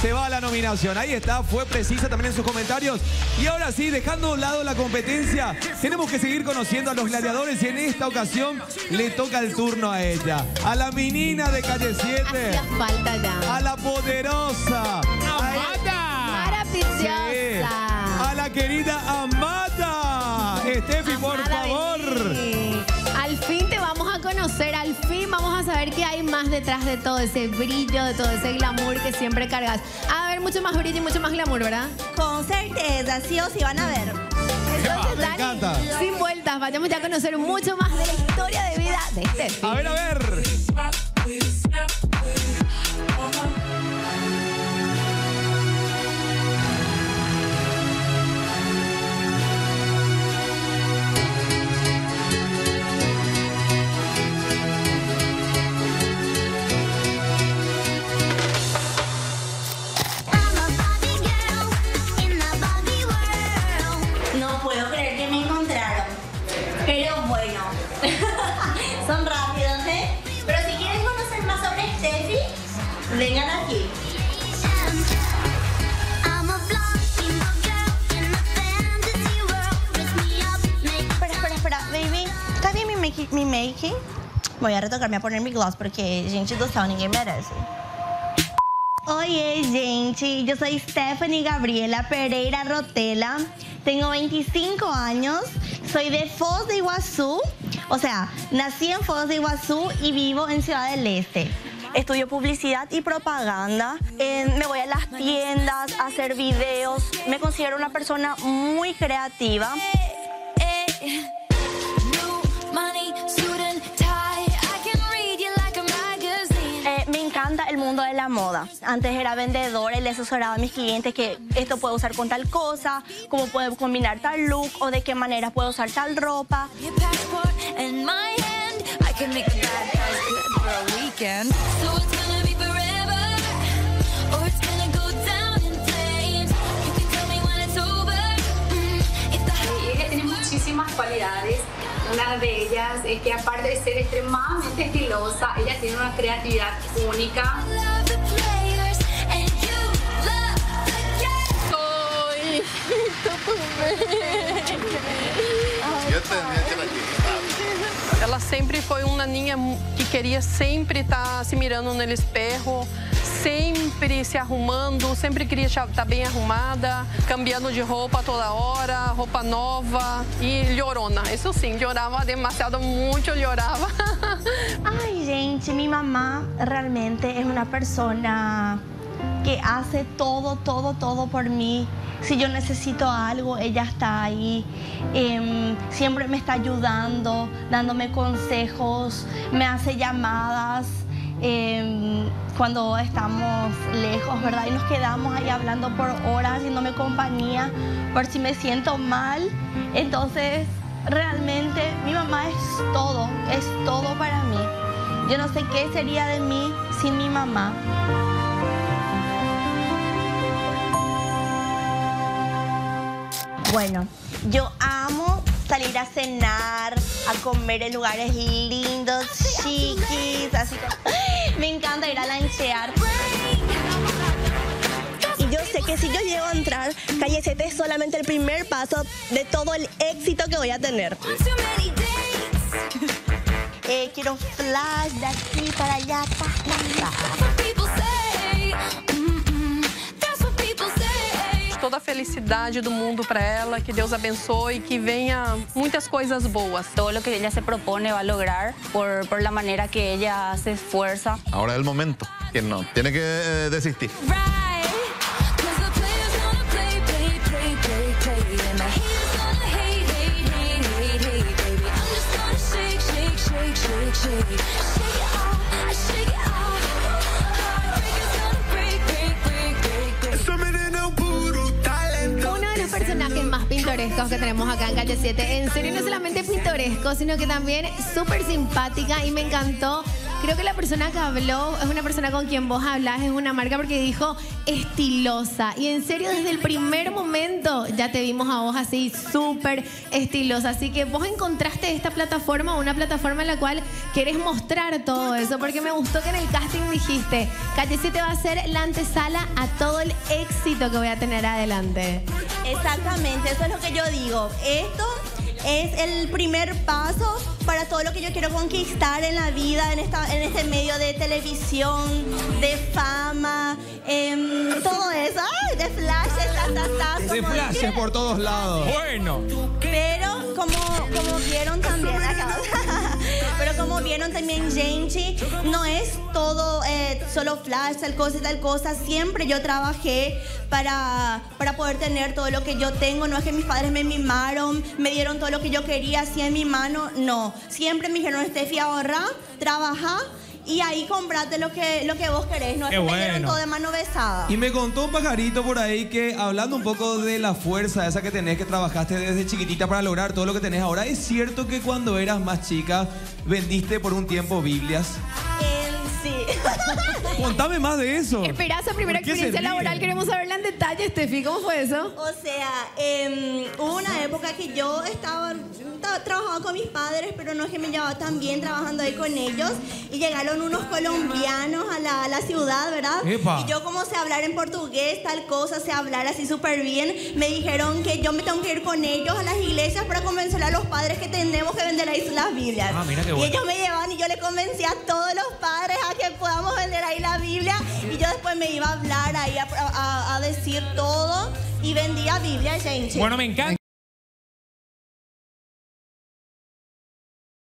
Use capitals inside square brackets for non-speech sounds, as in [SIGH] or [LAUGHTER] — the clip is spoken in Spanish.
se va a la nominación. Ahí está, fue precisa también en sus comentarios. Y ahora sí, dejando a un lado la competencia, tenemos que seguir conociendo a los gladiadores y en esta ocasión le toca el turno a ella. A la menina de calle 7. Hacía falta ya. A la poderosa. ¡Amada! Maravillosa. A la querida Amada. Steffi, por favor. vení. Al fin te conocer, al fin vamos a saber qué hay más detrás de todo ese brillo, de todo ese glamour que siempre cargas. A ver, mucho más brillo y mucho más glamour, ¿verdad? Con certeza, sí o sí van a ver. Entonces, me Dani, encanta. sin vueltas, vayamos ya a conocer mucho más de la historia de vida de este A ver, a ver. Mi, make? Voy a retocarme a poner mi gloss porque, gente do céu, ninguém merece. Oye, gente, yo soy Stephanie Gabriela Pereira Rotela, tengo 25 años, soy de Foz de Iguazú, o sea, nací en Foz de Iguazú y vivo en Ciudad del Este. Estudio publicidad y propaganda, eh, me voy a las tiendas a hacer videos, me considero una persona muy creativa. Eh, mundo de la moda. Antes era vendedora y le asesoraba a mis clientes que esto puedo usar con tal cosa, cómo puedo combinar tal look o de qué manera puedo usar tal ropa. Ella tiene muchísimas cualidades. Una de ellas es que aparte de ser extremadamente estilosa, ella tiene una creatividad única. Bem? Ela sempre foi uma naninha que queria sempre estar se mirando no espelho, sempre se arrumando, sempre queria estar bem arrumada, cambiando de roupa toda hora, roupa nova e llorona. Isso sim, llorava demasiado, muito llorava. [LAUGHS] Ay, gente, mi mamá realmente es una persona que hace todo, todo, todo por mí. Si yo necesito algo, ella está ahí. Em, siempre me está ayudando, dándome consejos, me hace llamadas em, cuando estamos lejos, ¿verdad? Y nos quedamos ahí hablando por horas, haciéndome compañía, por si me siento mal. Entonces, realmente mi mamá es todo, es todo para mí. Yo no sé qué sería de mí sin mi mamá. Bueno, yo amo salir a cenar, a comer en lugares lindos, chiquis, así como... [LAUGHS] Me encanta ir a lanchear. Y yo sé que si yo llego a entrar, Calle 7 es solamente el primer paso de todo el éxito que voy a tener. Eh, quiero flash de aquí para allá. Felicidade do mundo para ela, que Deus abençoe, que venha muitas coisas boas. todo lo que ella se propone va a lograr por, por la manera que ella se esfuerza. Ahora es el momento. Que no, tiene que eh, desistir. Uno pintorescos que tenemos acá en Calle 7. En serio, no solamente pintoresco, sino que también súper simpática y me encantó creo que la persona que habló es una persona con quien vos hablas, es una marca porque dijo estilosa. Y en serio, desde el primer momento ya te vimos a vos así súper estilosa. Así que vos encontraste esta plataforma, una plataforma en la cual querés mostrar todo eso, porque me gustó que en el casting dijiste, Calle te va a ser la antesala a todo el éxito que voy a tener adelante. Exactamente, eso es lo que yo digo. Esto es el primer paso para todo lo que yo quiero conquistar en la vida, en, esta, en este medio de televisión, de fama, em, todo eso, ¡ay! de flashes, ta, ta, ta, De como flashes dije. por todos lados. Bueno. Pero como, como vieron también acá, vieron también Genchi, no es todo eh, solo flash, tal cosa y tal cosa. Siempre yo trabajé para, para poder tener todo lo que yo tengo. No es que mis padres me mimaron, me dieron todo lo que yo quería así en mi mano. No, siempre me dijeron, Steffi, ahorra, trabaja. Y ahí comprate lo que, lo que vos querés, no es Qué que me dieron bueno. todo de mano besada. Y me contó un pajarito por ahí que, hablando un poco de la fuerza esa que tenés, que trabajaste desde chiquitita para lograr todo lo que tenés ahora, ¿es cierto que cuando eras más chica vendiste por un tiempo Biblias? Eh. [LAUGHS] Contame más de eso. Espera esa primera ¿Por qué se experiencia laboral, queremos saberla en detalle, Steffi. ¿Cómo fue eso? O sea, em, hubo una época que yo estaba, estaba trabajando con mis padres, pero no es que me llevaba tan bien trabajando ahí con ellos. Y llegaron unos colombianos a la, a la ciudad, ¿verdad? Epa. Y yo como sé hablar en portugués, tal cosa, sé hablar así súper bien, me dijeron que yo me tengo que ir con ellos a las iglesias para convencer a los padres que tenemos que vender ahí las Biblias. Ah, mira qué Y bueno. ellos me llevaban y yo le convencí a todos los padres a que me iba a hablar ahí a, decir todo y vendía Biblia, gente. Bueno, me encanta.